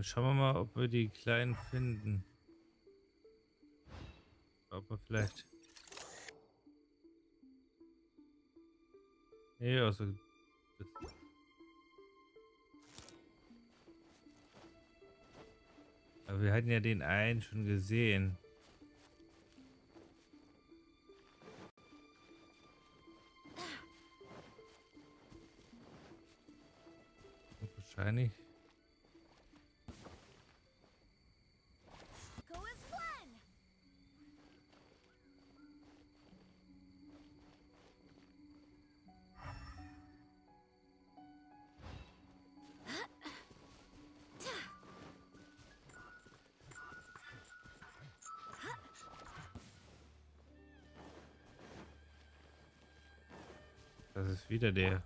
Dann schauen wir mal, ob wir die Kleinen finden. Ob wir vielleicht... Nee, also... Aber wir hatten ja den einen schon gesehen. wahrscheinlich wieder der.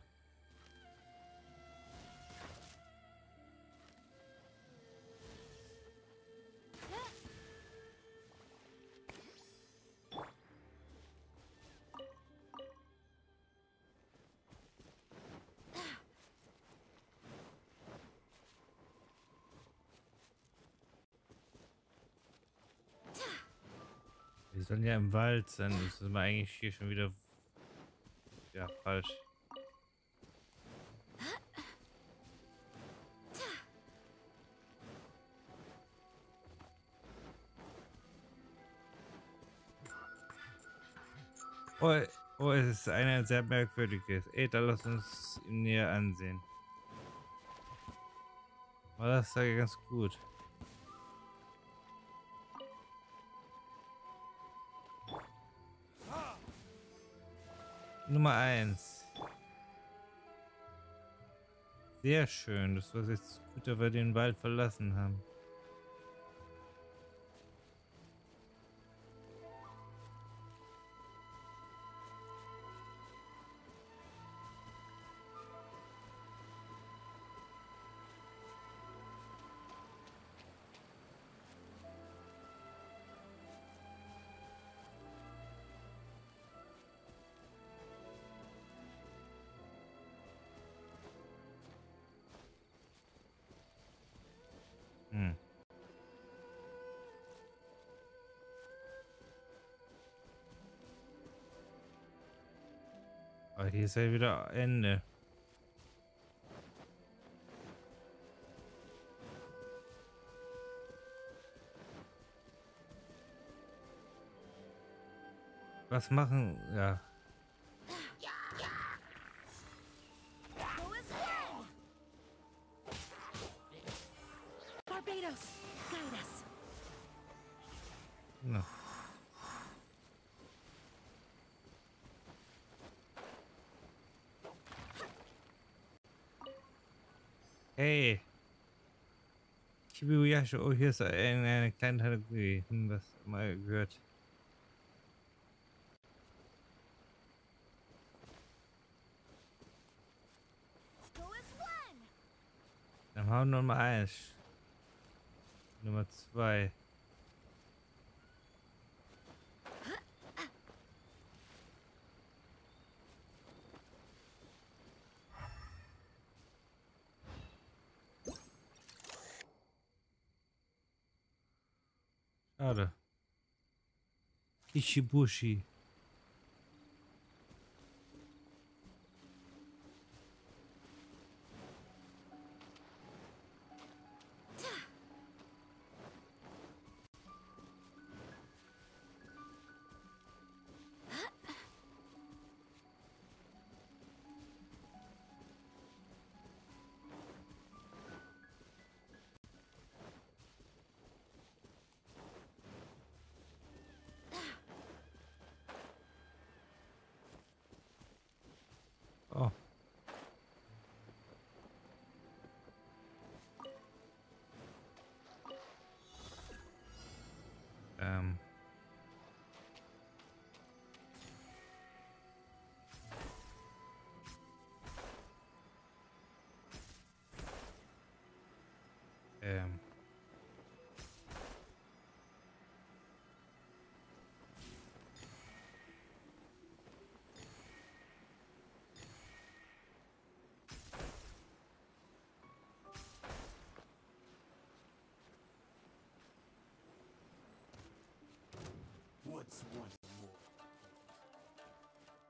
Wir sollen ja im Wald sein. Das ist eigentlich hier schon wieder ja, falsch. Oh, oh, es ist eine sehr merkwürdiges. Ey, da lass uns ihn näher ansehen. War das sage ganz gut. Nummer 1. Sehr schön. Das war jetzt gut, dass wir den Wald verlassen haben. Hier ist ja wieder Ende. Was machen? Ja. Hey. Kibuyashi, oh, hier ist eine, eine kleine Telegrie. Hm, was mal gehört. Dann haben wir Nummer 1. Nummer 2. Ищебуши Ähm.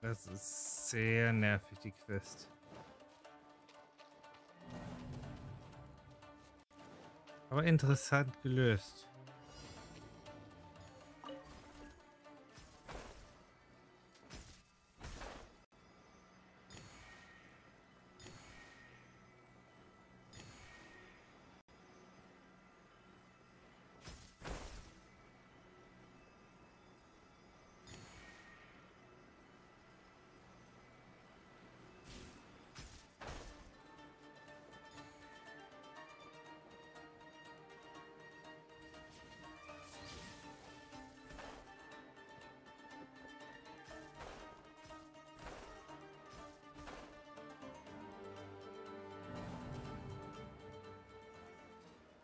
Das ist sehr nervig, die Quest. Aber interessant gelöst.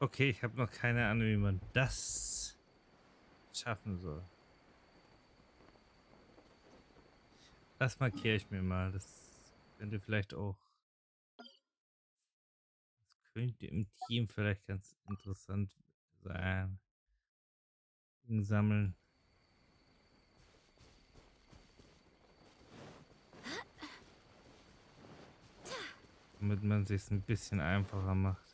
Okay, ich habe noch keine Ahnung, wie man das schaffen soll. Das markiere ich mir mal. Das könnte vielleicht auch. Das könnte im Team vielleicht ganz interessant sein. Sammeln. Damit man sich ein bisschen einfacher macht.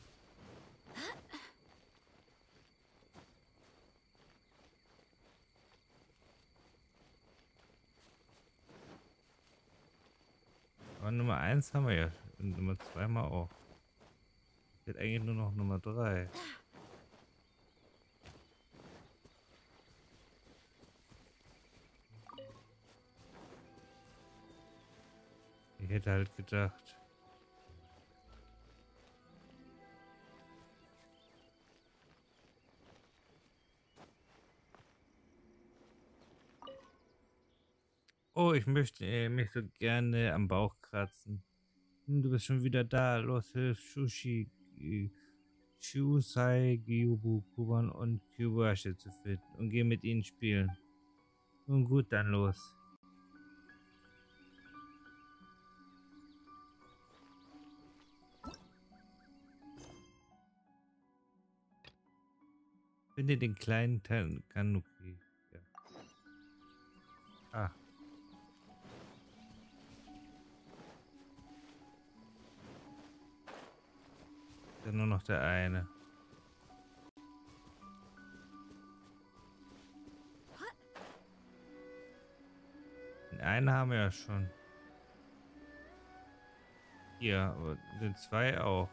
Aber Nummer 1 haben wir ja. Und Nummer 2 mal auch. Jetzt eigentlich nur noch Nummer 3. Ich hätte halt gedacht. Oh, ich möchte äh, mich so gerne am Bauch kratzen. Hm, du bist schon wieder da. Los, hilf Shushi, äh, Shusai, Gyubu, Kuban und Kyubashi zu finden und geh mit ihnen spielen. Nun gut, dann los. Finde den kleinen Tan Ja, nur noch der eine. Den einen haben wir ja schon. Hier, aber den zwei auch.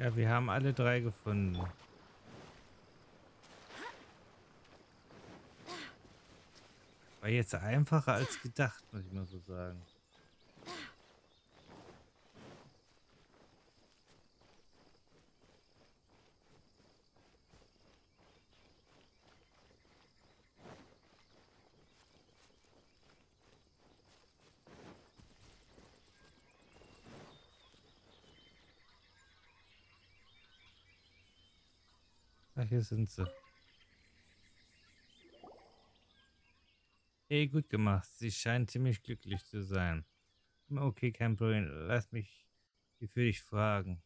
Ja, wir haben alle drei gefunden. War jetzt einfacher als gedacht, muss ich mal so sagen. Ach, hier sind sie. Hey, gut gemacht. Sie scheint ziemlich glücklich zu sein. Okay, kein. Lass mich für dich fragen.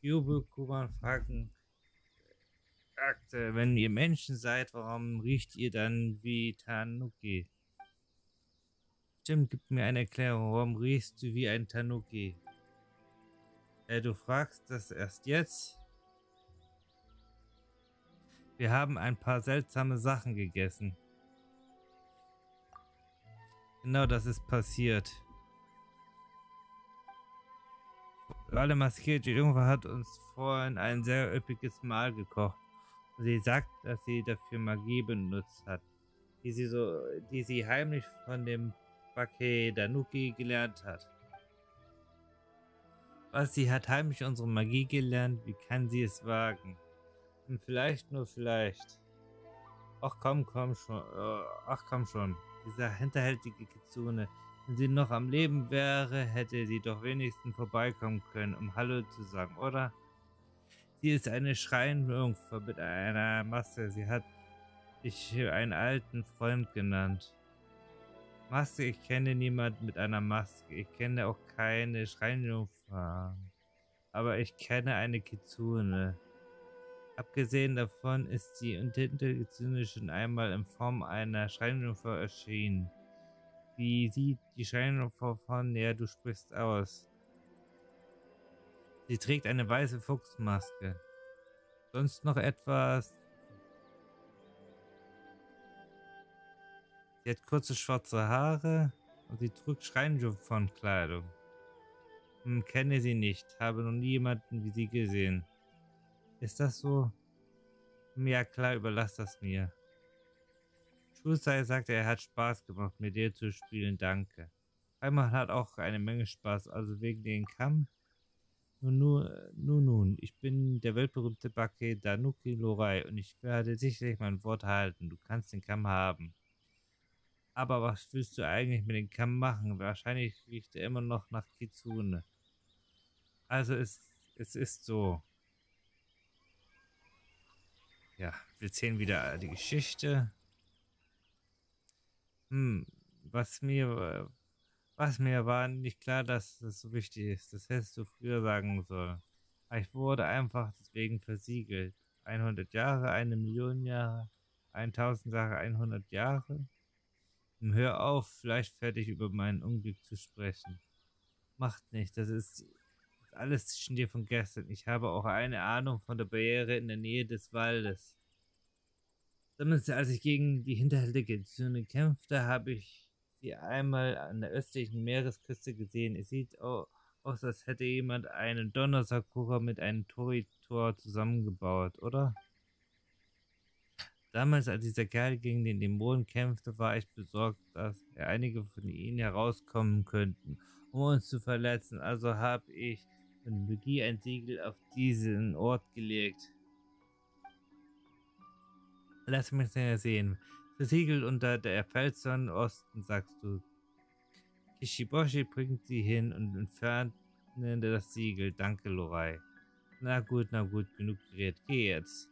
Jubel Kuban fragen, wenn ihr Menschen seid, warum riecht ihr dann wie Tanuki? Stimmt, gib mir eine Erklärung. Warum riechst du wie ein Tanuki? Äh, du fragst das erst jetzt? Wir haben ein paar seltsame Sachen gegessen. Genau das ist passiert. alle maskiert. Jungfrau hat uns vorhin ein sehr üppiges Mahl gekocht. Sie sagt, dass sie dafür Magie benutzt hat, die sie so, die sie heimlich von dem Bake Danuki gelernt hat. Was sie hat heimlich unsere Magie gelernt, wie kann sie es wagen? Und vielleicht nur vielleicht. Ach komm, komm schon. Ach komm schon. Dieser hinterhältige Kitsune wenn sie noch am Leben wäre, hätte sie doch wenigstens vorbeikommen können, um Hallo zu sagen, oder? Sie ist eine Schreienjungfer mit einer Maske. Sie hat dich einen alten Freund genannt. Maske, ich kenne niemanden mit einer Maske. Ich kenne auch keine Schreinjungfer. Aber ich kenne eine Kitsune. Abgesehen davon ist sie unter Kitsune schon einmal in Form einer Schreinjungfer erschienen. Wie sieht die Scheinopfer von der du sprichst aus? Sie trägt eine weiße Fuchsmaske. Sonst noch etwas? Sie hat kurze schwarze Haare und sie trug von Kleidung. Hm, kenne sie nicht, habe noch nie jemanden wie sie gesehen. Ist das so? Ja klar, überlass das mir. Schulzeit sagte, er hat Spaß gemacht, mit dir zu spielen, danke. Einmal hat auch eine Menge Spaß, also wegen den Kamm. Nun, nun, nun, nun, ich bin der weltberühmte Backe Danuki Lorai und ich werde sicherlich mein Wort halten. Du kannst den Kamm haben. Aber was willst du eigentlich mit dem Kamm machen? Wahrscheinlich riecht er immer noch nach Kitsune. Also es, es ist so. Ja, wir erzählen wieder die Geschichte. Hm, was mir, was mir war nicht klar, dass das so wichtig ist. Das hättest du früher sagen sollen. Ich wurde einfach deswegen versiegelt. 100 Jahre, eine Million Jahre, 1000 Jahre, 100 Jahre. Hm, hör auf, vielleicht fertig über mein Unglück zu sprechen. Macht nicht, das ist alles zwischen dir von gestern. Ich habe auch eine Ahnung von der Barriere in der Nähe des Waldes. Damals, als ich gegen die hinterhältige Zone kämpfte, habe ich sie einmal an der östlichen Meeresküste gesehen. Es sieht aus, als hätte jemand einen Donnersakura mit einem Toritor zusammengebaut, oder? Damals, als dieser Kerl gegen den Dämonen kämpfte, war ich besorgt, dass einige von ihnen herauskommen könnten, um uns zu verletzen. Also habe ich mit Magie ein Siegel auf diesen Ort gelegt. Lass mich sehen. Versiegelt unter der Felsen Osten, sagst du. Kishiboshi bringt sie hin und entfernt das Siegel. Danke, Lorai. Na gut, na gut, genug geredet. Geh jetzt.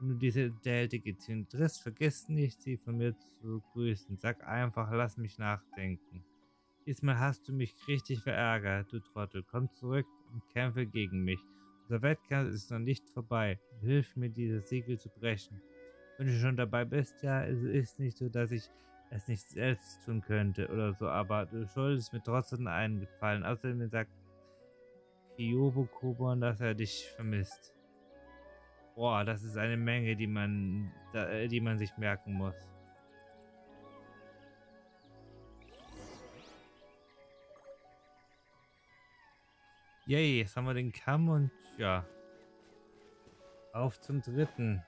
Wenn du diese hinterhältige Zündung triffst, vergiss nicht, sie von mir zu grüßen. Sag einfach, lass mich nachdenken. Diesmal hast du mich richtig verärgert, du Trottel. Komm zurück und kämpfe gegen mich. Unser Wettkampf ist noch nicht vorbei. Hilf mir, dieses Siegel zu brechen wenn du schon dabei bist, ja, es ist nicht so, dass ich es nicht selbst tun könnte oder so, aber du schuldest mir trotzdem einen Gefallen. Außerdem sagt Kyobo Kobon, dass er dich vermisst. Boah, das ist eine Menge, die man, die man sich merken muss. Yay, jetzt haben wir den Kamm und ja. Auf zum dritten.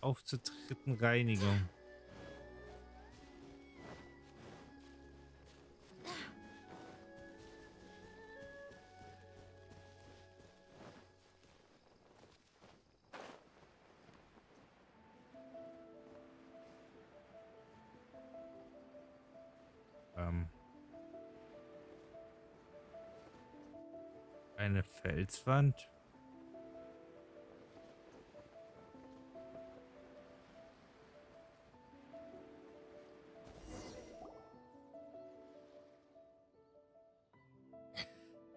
Auf zur dritten Reinigung. Felswand.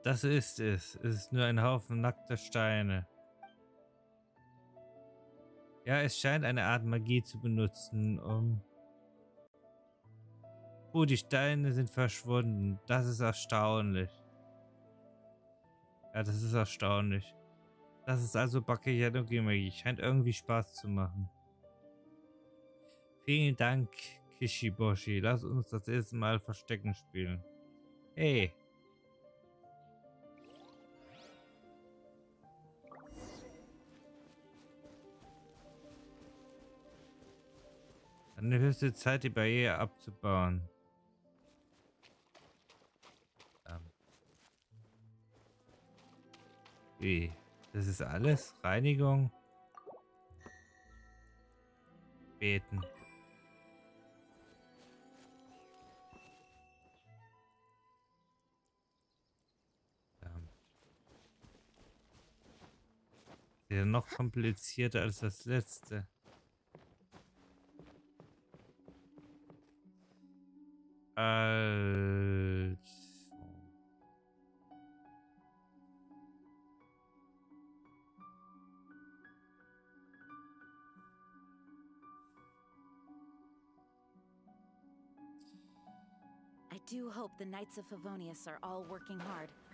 Das ist es. Es ist nur ein Haufen nackter Steine. Ja, es scheint eine Art Magie zu benutzen, um... Oh, die Steine sind verschwunden. Das ist erstaunlich. Ja, das ist erstaunlich. Das ist also Bakejet und Gimagi. Scheint irgendwie Spaß zu machen. Vielen Dank, Kishiboshi. Lass uns das erste Mal Verstecken spielen. Hey. Eine höchste Zeit, die Barriere abzubauen. Wie? Das ist alles? Reinigung? Beten. Ja, noch komplizierter als das letzte. Also.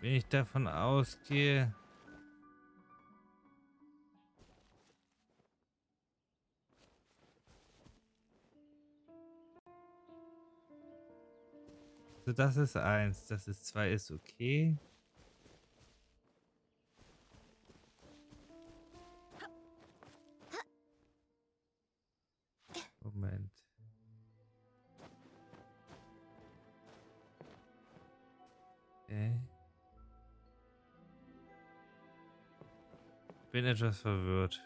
Wenn ich davon ausgehe, So, das ist eins, das ist zwei, ist okay. Etwas verwirrt.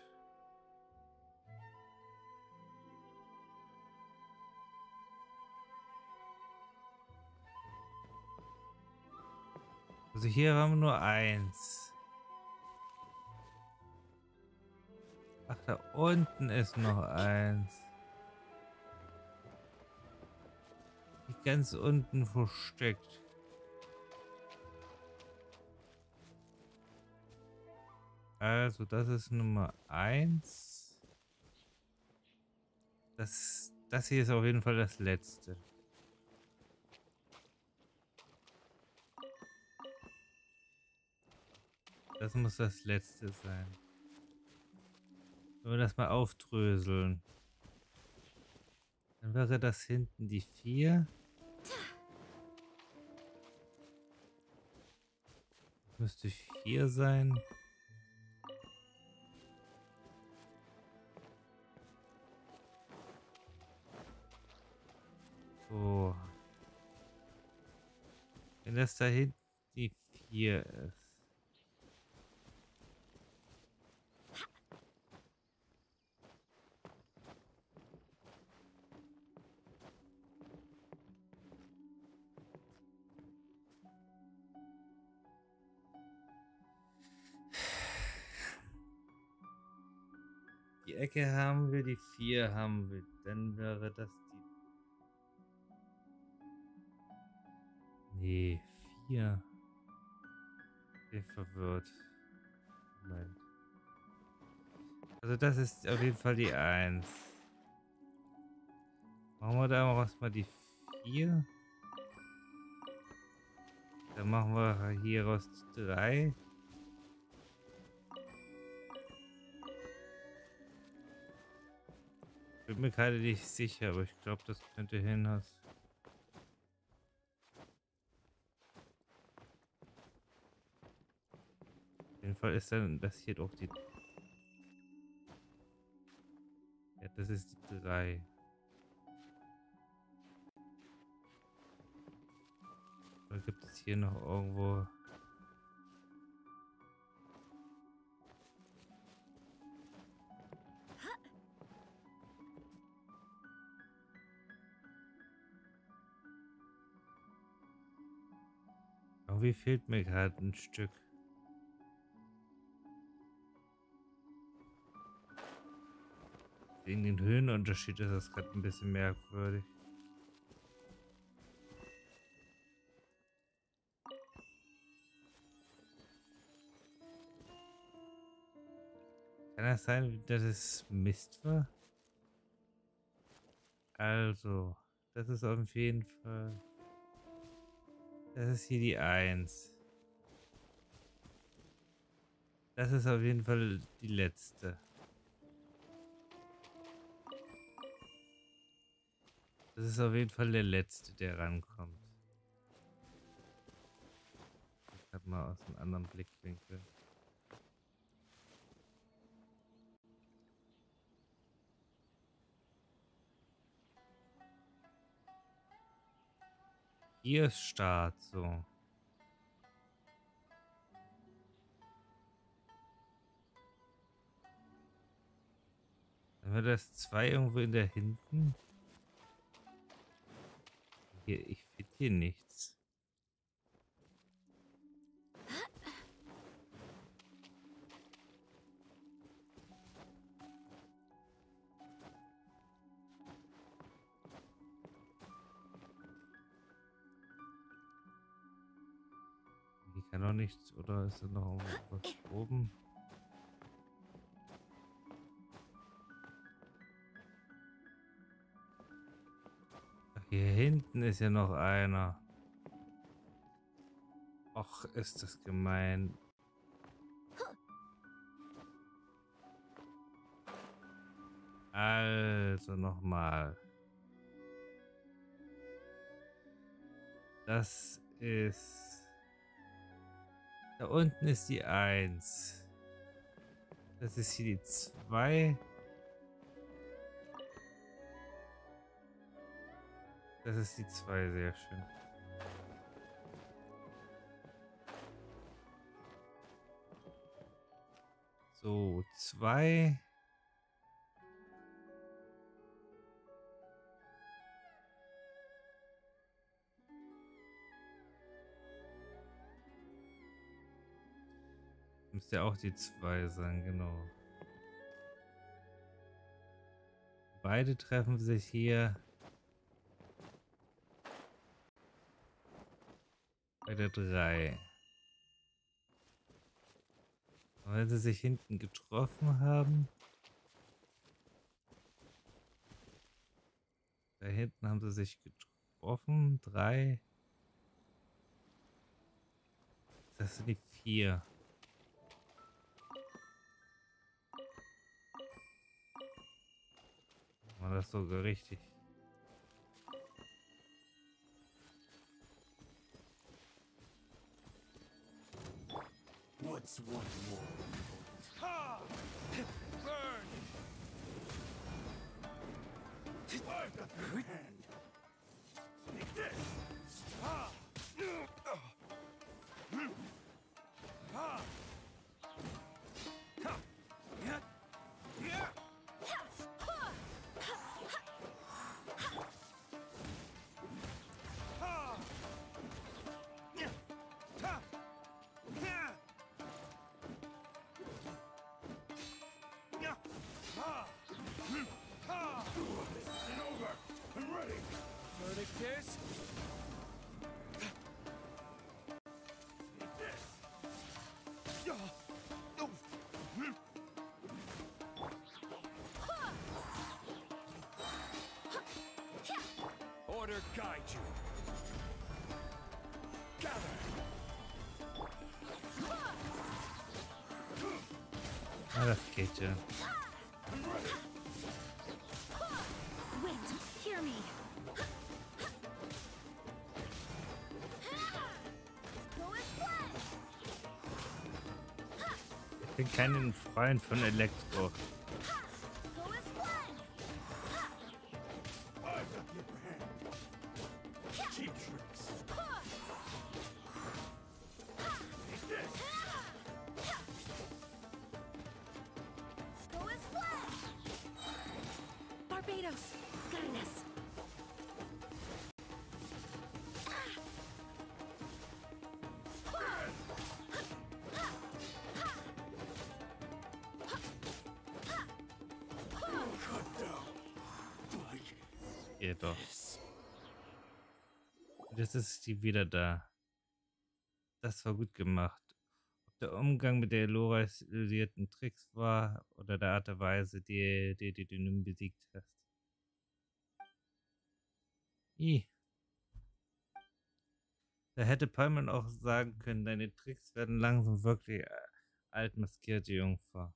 Also hier haben wir nur eins. Ach, da unten ist noch eins. Ganz unten versteckt. Also, das ist Nummer eins. Das, das hier ist auf jeden Fall das letzte. Das muss das letzte sein. Wenn wir das mal aufdröseln. Dann wäre das hinten die 4. Müsste 4 sein. So. Wenn das da hinten die 4 ist. Die Ecke haben wir, die 4 haben wir. Dann wäre das Nee, 4. Bin verwirrt. Moment. Also das ist auf jeden Fall die 1. Machen wir da erstmal die 4. Dann machen wir hier raus die 3. Bin mir gerade nicht sicher, aber ich glaube, das könnte. Auf jeden Fall ist dann das hier doch die... Ja, das ist die 3. Oder gibt es hier noch irgendwo... Irgendwie fehlt mir gerade ein Stück. Wegen den Höhenunterschied ist das gerade ein bisschen merkwürdig. Kann das sein, dass es Mist war? Also, das ist auf jeden Fall... Das ist hier die 1. Das ist auf jeden Fall die letzte. Das ist auf jeden Fall der letzte, der rankommt. Ich hab mal aus einem anderen Blickwinkel. Ihr Start, so. Dann wir das zwei irgendwo in der hinten. Hier, ich finde hier nichts. Hier kann noch nichts, oder ist da noch was oben? Hier hinten ist ja noch einer. Och, ist das gemein. Also nochmal. Das ist... Da unten ist die 1. Das ist hier die 2. Das ist die 2, sehr schön. So, 2. Müsste auch die 2 sein, genau. Beide treffen sich hier bei der 3. Weil sie sich hinten getroffen haben. Da hinten haben sie sich getroffen. 3. Das sind die 4. War das sogar richtig? What's one more? Ha! Burn! Your hand! This! upstairs? Order guide you. Gather. Arif geçiyor. Ich bin kein Freund von Elektro. Wieder da. Das war gut gemacht. Ob der Umgang mit der Lora-isolierten Tricks war oder der Art der Weise, die, die, die du nun besiegt hast. I. Da hätte Palmen auch sagen können, deine Tricks werden langsam wirklich äh, altmaskierte Jungfer.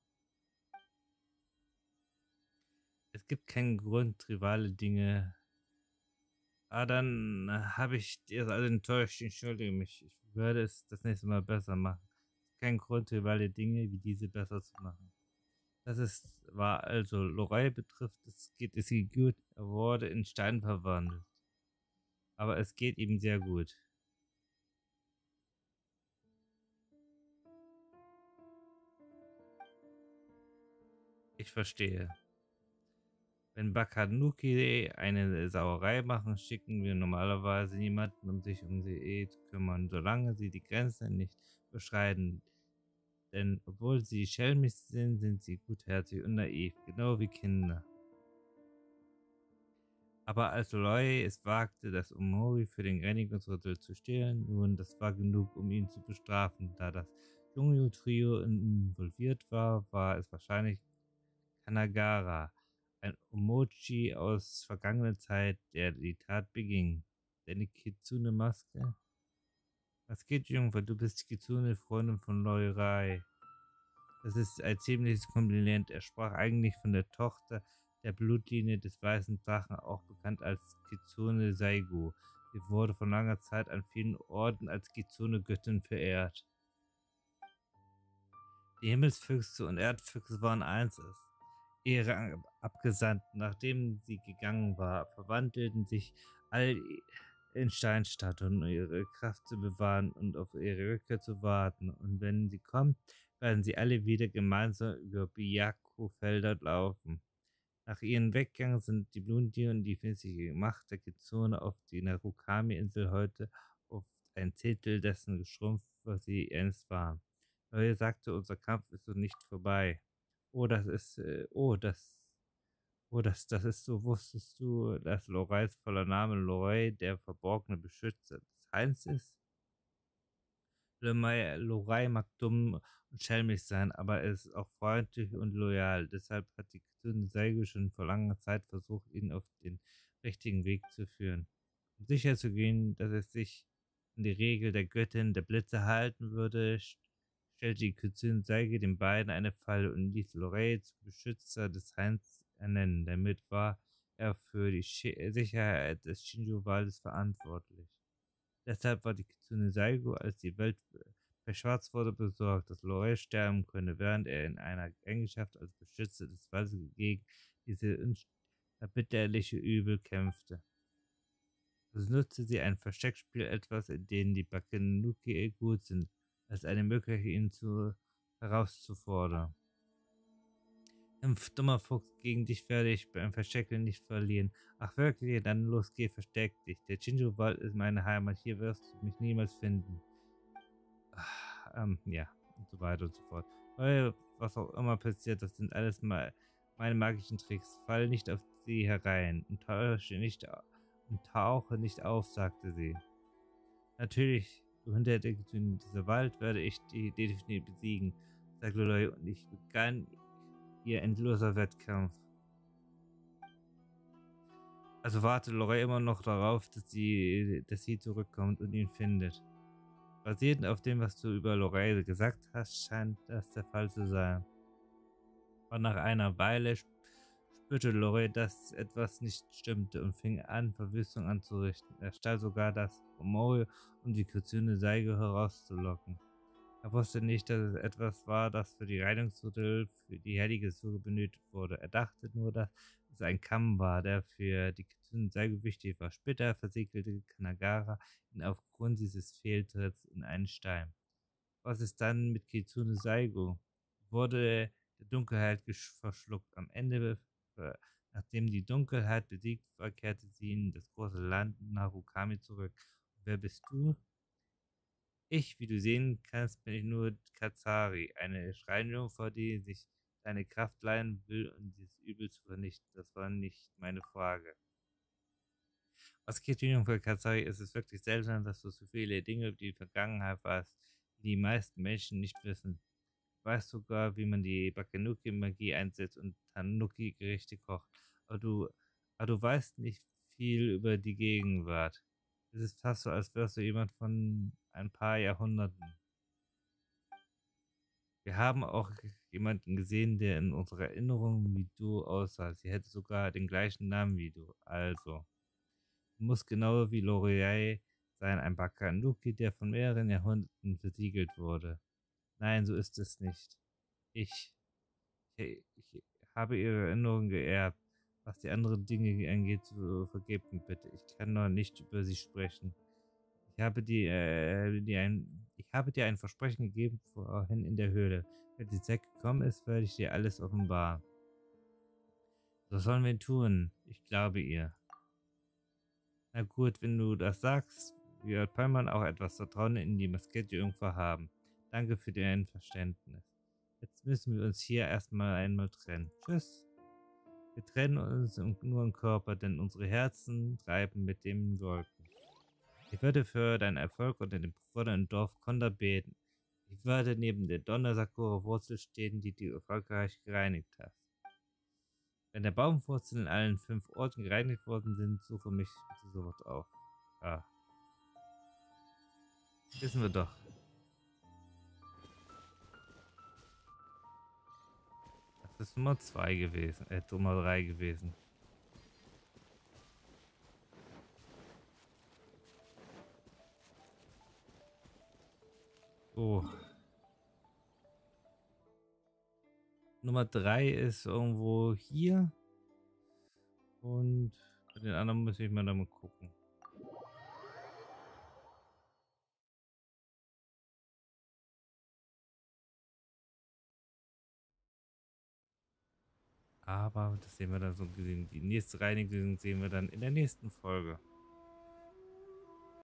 Es gibt keinen Grund, rivale Dinge Ah, dann habe ich dir alle enttäuscht. Entschuldige mich. Ich werde es das nächste Mal besser machen. Kein Grund, rivale Dinge wie diese besser zu machen. Das ist, war also Lorei betrifft, es geht es ihm gut. Er wurde in Stein verwandelt. aber es geht ihm sehr gut. Ich verstehe. Wenn Bakanuki eine Sauerei machen, schicken wir normalerweise niemanden, um sich um sie zu kümmern, solange sie die Grenze nicht überschreiten. Denn obwohl sie schelmisch sind, sind sie gutherzig und naiv, genau wie Kinder. Aber als Loi es wagte, das Omori für den Reinigungsritual zu stehlen, nun, das war genug, um ihn zu bestrafen. Da das Jungyu-Trio involviert war, war es wahrscheinlich Kanagara, ein Omochi aus vergangener Zeit, der die Tat beging. Deine Kitsune-Maske? Was geht, Jungfer? Du bist Kitsune, Freundin von Leurai. Das ist ein ziemliches Kompliment. Er sprach eigentlich von der Tochter der Blutlinie des weißen Drachen, auch bekannt als Kitsune Saigu. Sie wurde vor langer Zeit an vielen Orten als Kitsune-Göttin verehrt. Die Himmelsfüchse und Erdfüchse waren eins ihre Abgesandten, nachdem sie gegangen war, verwandelten sich all in Steinstatuen, um ihre Kraft zu bewahren und auf ihre Rückkehr zu warten. Und wenn sie kommt, werden sie alle wieder gemeinsam über Byaku-Felder laufen. Nach ihrem Weggang sind die Blundi und die finstliche Macht der Kitsune auf die Narukami-Insel heute auf ein Zehntel dessen geschrumpft, was sie einst waren. Neue sagte, unser Kampf ist noch nicht vorbei. Oh, das ist, äh, oh, das, oh, das, das ist so, wusstest du, dass Loreis voller Name Lorey der verborgene Beschützer des Heinz ist? Lorei mag dumm und schelmisch sein, aber er ist auch freundlich und loyal. Deshalb hat die Kitsune Seigo schon vor langer Zeit versucht, ihn auf den richtigen Weg zu führen. Um sicherzugehen, dass er sich an die Regel der Göttin der Blitze halten würde, stellte die Kitsune Seige den beiden eine Falle und ließ Lorey zum Beschützer des Heinz ernennen. Damit war er für die Sicherheit des Shinju-Waldes verantwortlich. Deshalb war die Kitsune Saigo, als die Welt verschwarzt wurde, besorgt, dass Lorey sterben könne, während er in einer Eigenschaft als Beschützer des Waldes gegen diese erbitterliche Übel kämpfte. So nutzte sie ein Versteckspiel etwas, in dem die Bakenuki gut sind, als eine Möglichkeit, ihn zu, herauszufordern. Kämpf, dummer Fuchs, gegen dich werde ich beim Verstecken nicht verlieren. Ach wirklich, dann los, geh, versteck dich. Der Chinju-Wald ist meine Heimat, hier wirst du mich niemals finden. Ach, ähm, ja, und so weiter und so fort. Weil, was auch immer passiert, das sind alles mal meine magischen Tricks. Fall nicht auf sie herein und täusche nicht und tauche nicht auf, sagte sie. Natürlich Du hinterdeckst in dieser Wald, werde ich die definitiv besiegen, sagte Loloi, und ich begann ihr endloser Wettkampf. Also wartet Lorey immer noch darauf, dass sie, dass sie zurückkommt und ihn findet. Basierend auf dem, was du über Lorey gesagt hast, scheint das der Fall zu sein. Und nach einer Weile spürte Lorey, dass etwas nicht stimmte und fing an, Verwüstung anzurichten. Er stahl sogar das Um die Kitsune Seige herauszulocken. Er wusste nicht, dass es etwas war, das für die Reinigungsmittel für die heilige Suche benötigt wurde. Er dachte nur, dass es ein Kamm war, der für die Kitsune Seige wichtig war. Später versiegelte Kanagara ihn aufgrund dieses Fehltritts in einen Stein. Was ist dann mit Kitsune Saigo? Wurde der Dunkelheit verschluckt. Am Ende Nachdem die Dunkelheit besiegt war, kehrte sie in das große Land Narukami zurück. Wer bist du? Ich, wie du sehen kannst, bin ich nur Kazari, eine Schreinjungfer, die sich deine Kraft leihen will, um dieses Übel zu vernichten. Das war nicht meine Frage. Was geht die Jungfer Kazari? Es ist wirklich seltsam, dass du so viele Dinge über die Vergangenheit weißt, die die meisten Menschen nicht wissen weiß sogar, wie man die Bakenuki-Magie einsetzt und Tanuki-Gerichte kocht. Aber du, aber du weißt nicht viel über die Gegenwart. Es ist fast so, als wärst du jemand von ein paar Jahrhunderten. Wir haben auch jemanden gesehen, der in unserer Erinnerung wie du aussah. Sie hätte sogar den gleichen Namen wie du. Also, du musst genau wie L'Oreal sein, ein Bakanuki, der von mehreren Jahrhunderten versiegelt wurde. Nein, so ist es nicht. Ich, ich, ich habe ihre Erinnerungen geerbt. Was die anderen Dinge angeht, vergebt mir bitte. Ich kann noch nicht über sie sprechen. Ich habe, die, äh, die ein, ich habe dir ein Versprechen gegeben vorhin in der Höhle. Wenn die Zeit gekommen ist, werde ich dir alles offenbaren. Was sollen wir tun? Ich glaube ihr. Na gut, wenn du das sagst, wird Palman auch etwas Vertrauen in die Maskette irgendwo haben. Danke für dein Verständnis. Jetzt müssen wir uns hier erstmal einmal trennen. Tschüss. Wir trennen uns nur im Körper, denn unsere Herzen treiben mit dem Wolken. Ich werde für deinen Erfolg unter dem Bruder im Dorf Konda beten. Ich werde neben der Donnersakura-Wurzel stehen, die du erfolgreich gereinigt hast. Wenn der Baumwurzeln in allen fünf Orten gereinigt worden sind, suche mich sofort auf. Ah. Wissen wir doch. Das ist Nummer 2 gewesen, äh, Nummer 3 gewesen. So. Nummer 3 ist irgendwo hier. Und bei den anderen muss ich mal damit gucken. Aber das sehen wir dann so gesehen. Die nächste Reinigung sehen wir dann in der nächsten Folge.